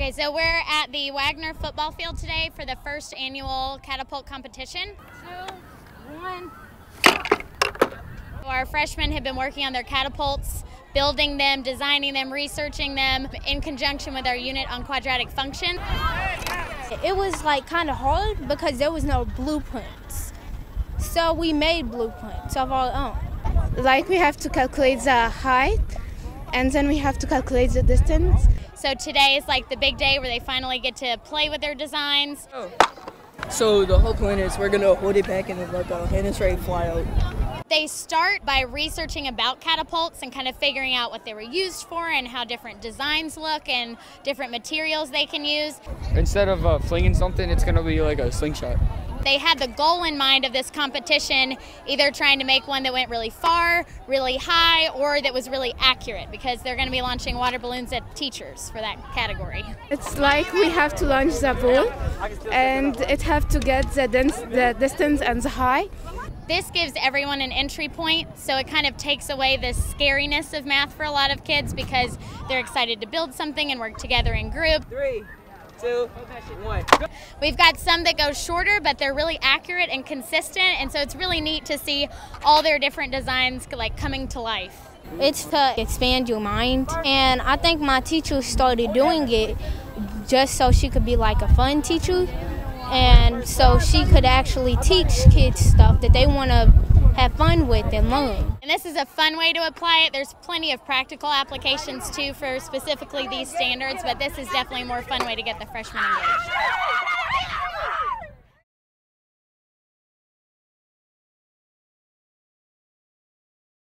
Okay, so we're at the Waggener football field today for the first annual catapult competition. Two, one. Our freshmen have been working on their catapults, building them, designing them, researching them in conjunction with our unit on quadratic function. It was like kind of hard because there was no blueprints. So we made blueprints of our own. Like we have to calculate the height and then we have to calculate the distance. So today is like the big day where they finally get to play with their designs. Oh. So the whole plan is we're gonna hold it back and then let go and it's fly out. They start by researching about catapults and kind of figuring out what they were used for and how different designs look and different materials they can use. Instead of uh, flinging something, it's going to be like a slingshot. They had the goal in mind of this competition, either trying to make one that went really far, really high, or that was really accurate because they're going to be launching water balloons at teachers for that category. It's like we have to launch the ball and it have to get the, the distance and the high This gives everyone an entry point, so it kind of takes away the scariness of math for a lot of kids because they're excited to build something and work together in group. Three, two, one. We've got some that go shorter, but they're really accurate and consistent, and so it's really neat to see all their different designs like coming to life. It's to expand your mind, and I think my teacher started doing it just so she could be like a fun teacher and so she could actually teach kids stuff that they want to have fun with and learn. And this is a fun way to apply it. There's plenty of practical applications too for specifically these standards, but this is definitely a more fun way to get the freshmen engaged.